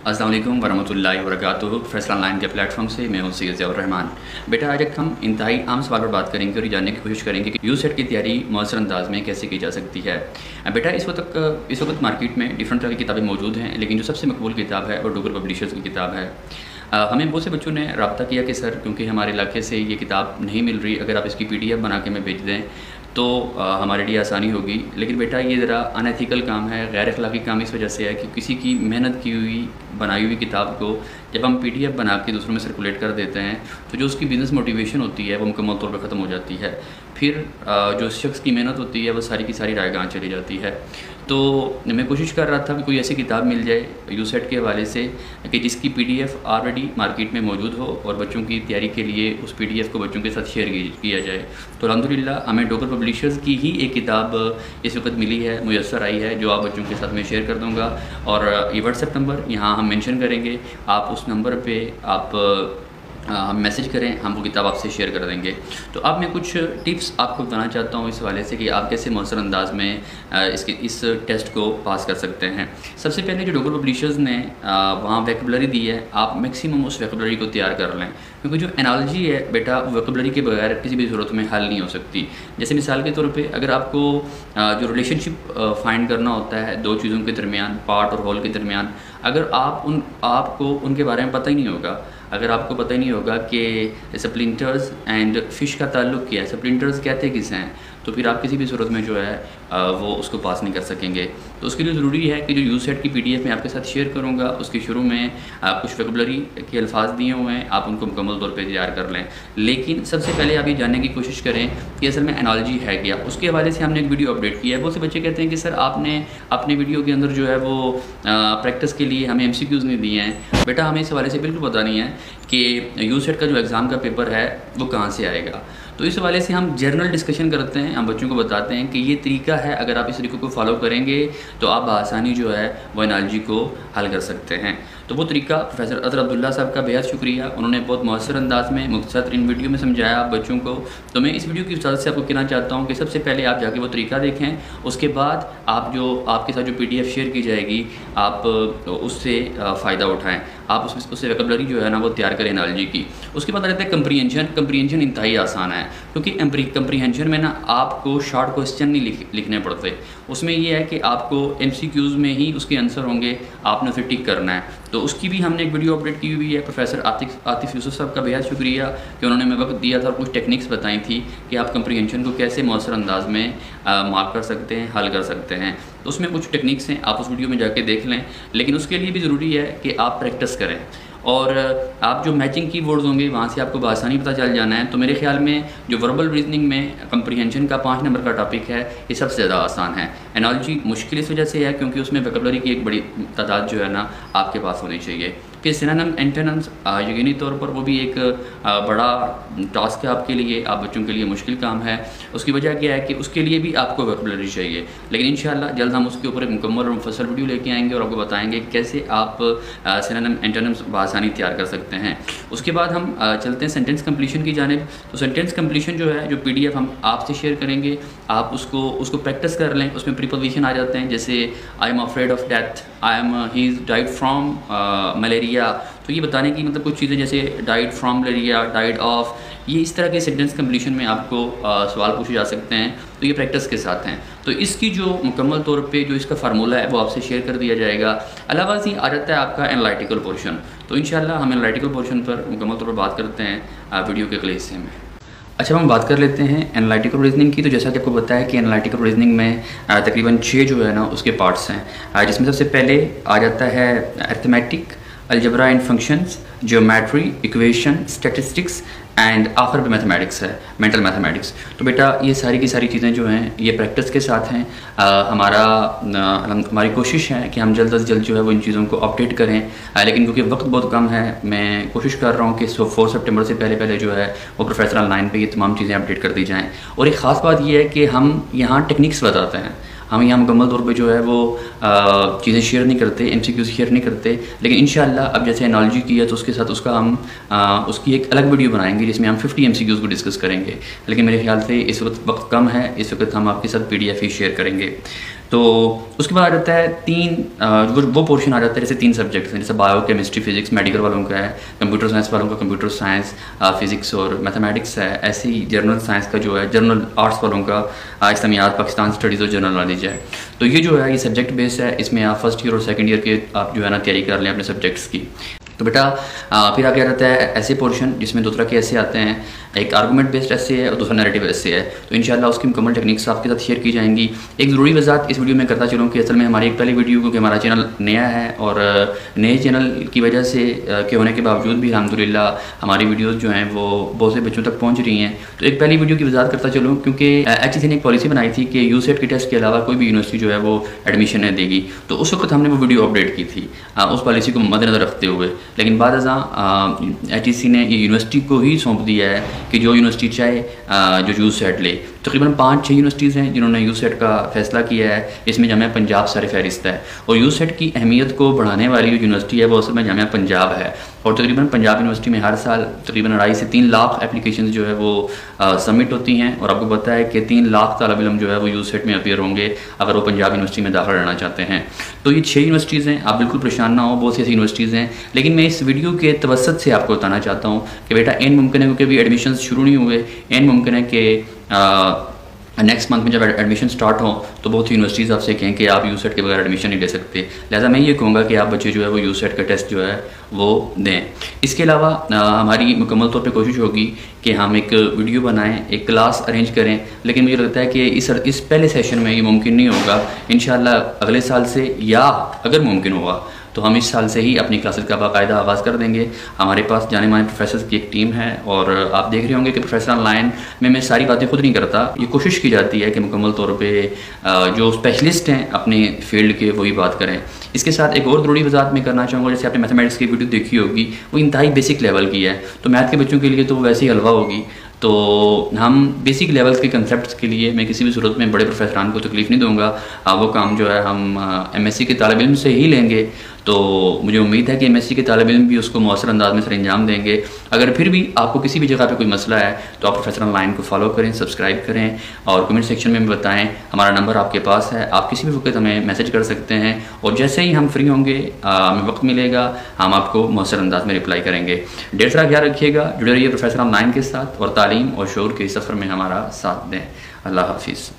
अस्सलाम वरहमतुल्लाहि वबरकातुहू। फैसला ऑनलाइन के प्लेटफॉर्म से मैं हूँ सैयद रहमान। बेटा, आज एक हम इंतहाई आम सवाल पर बात करेंगे और जानने की कोशिश करेंगे कि यू सेट की तैयारी मौसर अंदाज में कैसे की जा सकती है। बेटा, इस वक्त इस वक्त मार्केट में डिफरेंट तरह की किताबें मौजूद हैं, लेकिन जो सबसे मकबूल किताब है वो डोगर पब्लिशर्स की किताब है हमें बहुत से बच्चों ने रबता किया कि, सर, क्योंकि हमारे इलाके से ये किताब नहीं मिल रही, अगर आप इसकी पी डी एफ़ बना के हमें भेज दें तो आ, हमारे लिए आसानी होगी। लेकिन बेटा ये ज़रा अनएथिकल काम है गैर अखलाकी काम इस वजह से है कि किसी की मेहनत की हुई बनाई हुई किताब को जब हम पी बना के दूसरों में सर्कुलेट कर देते हैं तो जो उसकी बिज़नेस मोटिवेशन होती है वो मुकम्मल तौर पर ख़त्म हो जाती है। फिर जो शख्स की मेहनत होती है वो सारी की सारी रायगाह चली जाती है। तो मैं कोशिश कर रहा था कि कोई ऐसी किताब मिल जाए यू सेट के हवाले से, कि जिसकी पीडीएफ ऑलरेडी मार्केट में मौजूद हो और बच्चों की तैयारी के लिए उस पीडीएफ को बच्चों के साथ शेयर किया जाए। तो अलहमदिल्ला हमें डॉक्टर पब्लिशर्स की ही एक किताब इस वक्त मिली है मैसर आई है, जो आप बच्चों के साथ मैं शेयर कर दूँगा। और ये व्हाट्सएप नंबर यहाँ हम मेंशन करेंगे। आप उस नंबर पर आप मैसेज करें, हम वो किताब आपसे शेयर कर देंगे। तो अब मैं कुछ टिप्स आपको बताना चाहता हूँ इस हवाले से कि आप कैसे मौसर अंदाज में इसके, इस टेस्ट को पास कर सकते हैं। सबसे पहले जो डोगल पब्लिशर्स ने वहाँ वैकबलरी दी है, आप मैक्सिमम उस वैकबलरी को तैयार कर लें। क्योंकि जो एनालॉजी है, बेटा वोकबलरी के बगैर किसी भी ज़रूरत में हल नहीं हो सकती। जैसे मिसाल के तौर पर अगर आपको जो रिलेशनशिप फाइंड करना होता है, दो चीज़ों के दरमियान पार्ट और होल के दरमियान, अगर आप उन, आपको उनके बारे में पता ही नहीं होगा। अगर आपको पता ही नहीं होगा कि स्प्लिंटर्स एंड फ़िश का ताल्लुक क्या है। स्प्लिंटर्स कहते किस हैं? तो फिर आप किसी भी सूरत में जो है वो उसको पास नहीं कर सकेंगे। तो उसके लिए ज़रूरी है कि जो यू सेट की पी डी एफ़ मैं आपके साथ शेयर करूँगा, उसके शुरू में आप कुछ वेकबलरी के अल्फाज दिए हुए हैं, आप उनको मुकम्मल तौर पर तैयार कर लें। लेकिन सबसे पहले आप ये जानने की कोशिश करें कि असल में एनोलॉजी है क्या। उसके हवाले से हमने एक वीडियो अपडेट किया है। बहुत से बच्चे कहते हैं कि, सर, आपने अपने वीडियो के अंदर जो है वो प्रैक्टिस के लिए हमें एम नहीं दिए हैं। बेटा, हमें इस हवाले से बिल्कुल पता नहीं है कि यू सेट का जो एग्ज़ाम का पेपर है, वो कहाँ से आएगा। तो इस वाले से हम जर्नल डिस्कशन करते हैं, हम बच्चों को बताते हैं कि ये तरीका है, अगर आप इस तरीके को फॉलो करेंगे तो आप आसानी जो है, वो एनालॉजी को हल कर सकते हैं। तो वो तरीका प्रोफेसर अदर अब्दुल्ला साहब का बेहद शुक्रिया। उन्होंने बहुत मौसर अंदाज में मुख्तर इन वीडियो में समझाया आप बच्चों को। तो मैं इस वीडियो की वजह से आपको कहना चाहता हूँ कि सबसे पहले आप जाके वो तरीका देखें, उसके बाद आप जो, आपके साथ जो पीडीएफ शेयर की जाएगी, आप उससे फ़ायदा उठाएँ। आप उसमें उससे वेकबलरी जो है ना वो तैयार करें एनालॉजी की। उसके बाद रहता है कंप्रीहेंशन कंप्रीहेंशन इंतहाई आसान है क्योंकि कंप्रीहेंशन में ना आपको शॉर्ट क्वेश्चन नहीं लिख, लिखने पड़ते। उसमें ये है कि आपको एम में ही उसके आंसर होंगे आपने उसे टिक करना है। तो उसकी भी हमने एक वीडियो अपडेट की हुई है, प्रोफेसर आतिफ आतिफ यूसुफ साहब का बेहद शुक्रिया कि उन्होंने मैं वक्त दिया था और कुछ टेक्निक्स बताई थी कि आप कंप्रीहेंशन को कैसे मौसर अंदाज में मार्क कर सकते हैं, हल कर सकते हैं। तो उसमें कुछ टेक्निक्स हैं, आप उस वीडियो में जाके देख लें, लेकिन उसके लिए भी ज़रूरी है कि आप प्रैक्टिस करें। और आप जो मैचिंग की वर्ड्स होंगे, वहाँ से आपको बसानी पता चल जाना है। तो मेरे ख्याल में जो वर्बल रीजनिंग में कंप्रीहेंशन का पाँच नंबर का टॉपिक है, ये सबसे ज़्यादा आसान है। एनॉलॉजी मुश्किल इस वजह से है, क्योंकि उसमें वेकबलरी की एक बड़ी तादाद जो है ना, आपके पास होनी चाहिए। कि सिनानम एंटेनम्स यकीनी तौर पर वो भी एक बड़ा टास्क है आपके लिए, आप बच्चों के लिए मुश्किल काम है। उसकी वजह क्या है कि उसके लिए भी आपको वकबलरी चाहिए। लेकिन इन जल्द हम उसके ऊपर एक मुकम्मल और मुफसल वीडियो लेके आएँगे और आपको बताएँगे कैसे आप सिनानम एंटेनम्स बसानी तैयार कर सकते हैं। उसके बाद हम चलते हैं सेंटेंस कम्प्लीशन की जानब। तो सेंटेंस कम्प्लीशन जो है, जो पीडीएफ हम आपसे शेयर करेंगे, आप उसको उसको प्रैक्टिस कर लें, उसमें प्रीपोजिशन आ जाते हैं, जैसे I am afraid of death I am he is died from malaria malaria तो ये बताने की मतलब कुछ चीज़ें जैसे डाइट फ्रॉम लिया डाइट ऑफ़ ये इस तरह के सेंटेंस कम्प्लीशन में आपको आ, सवाल पूछे जा सकते हैं तो ये प्रैक्टिस के साथ हैं। तो इसकी जो मुकम्मल तौर पे जो इसका फार्मूला है वो आपसे शेयर कर दिया जाएगा। अलावा से आ जाता है आपका एनालिटिकल पोर्शन तो इन हम एनालिटिकल पोर्शन पर मुकम्मल तौर पर बात करते हैं वीडियो के अगले हिस्से में। अच्छा हम बात कर लेते हैं एनालिटिकल रीजनिंग की तो जैसा कि आपको बताया कि एनालिटिकल रीजनिंग में तकरीबन छः जो है ना उसके पार्ट्स हैं। जिसमें सबसे पहले आ जाता है arithmetic algebra and functions geometry equation statistics and आखिर पे मैथमेटिक्स है मेंटल मैथमेटिक्स तो बेटा ये सारी की सारी चीज़ें जो हैं ये प्रैक्टिस के साथ हैं। हमारा हमारी कोशिश है कि हम जल्द अज जल्द जो है वो इन चीज़ों को अपडेट करें। आ, लेकिन क्योंकि वक्त बहुत कम है मैं कोशिश कर रहा हूँ कि सो फोर सेप्टेम्बर से पहले पहले जो है वो प्रोफेसर ऑनलाइन पर ये तमाम चीज़ें अपडेट कर दी जाएँ। और एक ख़ास बात ये है कि हम यहाँ टेक्निक्स बताते हैं। हम यहाँ मुकम्मल तौर पर जो है वो चीज़ें शेयर नहीं करते एम शेयर नहीं करते लेकिन इन अब जैसे एनोलॉजी की है तो उसके साथ उसका हम आ, उसकी एक अलग वीडियो बनाएँगे जिसमें हम 50 एम को डिस्कस करेंगे। लेकिन मेरे ख्याल से इस वक्त वक्त कम है इस वक्त हम आपके साथ पीडीएफ ही शेयर करेंगे। तो उसके बाद आ जाता है तीन वो वो पोर्शन आ जाता है जैसे तीन सब्जेक्ट्स हैं, जैसे बायो केमिस्ट्री फिजिक्स मेडिकल वालों का है कंप्यूटर साइंस वालों का कंप्यूटर साइंस फिजिक्स और मैथमेटिक्स है। ऐसे ही जर्नल साइंस का जो है जर्नल आर्ट्स वालों का इस्लामियात, पाकिस्तान स्टडीज़ और जनरल नॉलेज है। तो ये जो है, ये सब्जेक्ट बेस्ड है, इसमें आप फ़र्स्ट ईयर और सेकेंड ईयर के आप जो है ना, तैयारी कर लें अपने सब्जेक्ट्स की। तो बेटा फिर आ जाता है ऐसे पोर्शन जिसमें दो तरह के ऐसे आते हैं। एक आर्गूमेंट बेस्ड ऐसे है और दूसरा नेरेटिव ऐसे है। तो इन उसकी मुकम्मल टेक्निक्स आपके साथ शेयर की जाएँगी। एक ज़रूरी वजात इस वीडियो में करता चलूँ कि असल में हमारी एक पहली वीडियो क्योंकि हमारा चैनल नया है और नए चैनल की वजह से के होने के बावजूद भी अलहमदिल्ला हमारी वीडियोज़ जो हैं वो बहुत से बच्चों तक पहुँच रही हैं। तो एक पहली वीडियो की वजात करता चलूँ, क्योंकि एच ने एक पॉलिसी बनाई थी कि यू सेट के टेस्ट के अलावा कोई भी यूनिवर्सिटी जो है वो एडमिशन नहीं देगी। तो उस वक्त हमने वो वीडियो अपडेट की थी उस पॉलिसी को मद्देनज़र रखते हुए। लेकिन बाद एच ने ये यूनिवर्सिटी को ही सौंप दिया है कि जो यूनिवर्सिटी चाहे जो जूस सेट ले। तकरीबन पाँच छः यूनिवर्सिटीज़ हैं जिन्होंने यू सेट का फैसला किया है। इसमें जामिया पंजाब सारे फहरिस्त है। और यू सेट की अहमियत को बढ़ाने वाली जो यूनिवर्सिटी है, वो असल में जामिया पंजाब है। और तकरीबन पंजाब यूनिवर्सिटी में हर साल तकरीबन अढ़ाई से तीन लाख एप्लीकेशन जो है वो सबमिट होती हैं। और आपको पता है कि तीन लाख तलब इलम जो है वो यू सेट में अपेयर होंगे, अगर वो पंजाब यूनिवर्सिटी में दाखिल लेना चाहते हैं। तो ये छः यूनिवर्सिटीज़ हैं। आप बिल्कुल परेशान ना हो, बहुत सी ऐसी यूनिवर्सिटीज़ हैं। लेकिन मैं इस वीडियो के तवसत से आपको बताना चाहता हूँ कि बेटा एन मुमकिन है, क्योंकि अभी एडमिशन शुरू नहीं हुए। एन मुमकिन है कि नेक्स्ट मंथ में जब एडमिशन स्टार्ट हो तो बहुत ही यूनिवर्सिटीज़ आपसे कहें कि आप यू सेट के बगैर एडमिशन नहीं ले सकते। लिहाजा मैं ये कहूँगा कि आप बच्चे जो है, वो यू सेट का टेस्ट जो है, वो दें। इसके अलावा हमारी मुकम्मल तौर पे कोशिश होगी कि हम एक वीडियो बनाएँ, एक क्लास अरेंज करें। लेकिन मुझे लगता है कि इस इस पहले सेशन में ये मुमकिन नहीं होगा। इन अगले साल से या अगर मुमकिन होगा तो हम इस साल से ही अपनी क्लासेस का बाकायदा आगाज़ कर देंगे। हमारे पास जाने माने प्रोफेसर की एक टीम है और आप देख रहे होंगे कि प्रोफेसर ऑनलाइन में मैं सारी बातें खुद नहीं करता। ये कोशिश की जाती है कि मुकम्मल तौर पर जो स्पेशलिस्ट हैं अपने फ़ील्ड के वही बात करें। इसके साथ एक और ज़रूरी वजात मैं करना चाहूँगा, जैसे आपने मैथमेटिक्स की वीडियो देखी होगी, वो इंतहाई बेसिक लेवल की है। तो मैथ के बच्चों के लिए तो वैसे ही हलवा होगी। तो हम बेसिक लेवल्स के कंसेप्ट के लिए मैं किसी भी सूरत में बड़े प्रोफेसरान को तकलीफ़ नहीं दूँगा। वो काम जो है हम एम एस सी के तालब इम से ही लेंगे। तो मुझे उम्मीद है कि एमएससी के तालब इम भी उसको मौसर अंदाज में सर अंजाम देंगे। अगर फिर भी आपको किसी भी जगह पे कोई मसला है तो आप प्रोफेसर ऑनलाइन को फॉलो करें, सब्सक्राइब करें और कमेंट सेक्शन में भी बताएँ। हमारा नंबर आपके पास है। आप किसी भी वक्त हमें मैसेज कर सकते हैं और जैसे ही हम फ्री होंगे हमें वक्त मिलेगा, हम आपको मौसर अंदाज में रिप्लाई करेंगे। डेढ़ सारा ख्याल रखिएगा, जुड़े रहिए प्रोफेसर ऑनलाइन के साथ और तालीम और शोर के सफ़र में हमारा साथ दें। अल्लाह हाफिज़।